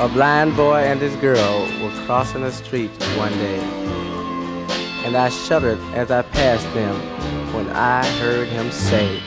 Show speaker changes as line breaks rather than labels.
A blind boy and his girl were crossing the street one day, and I shuddered as I passed them when I heard him say,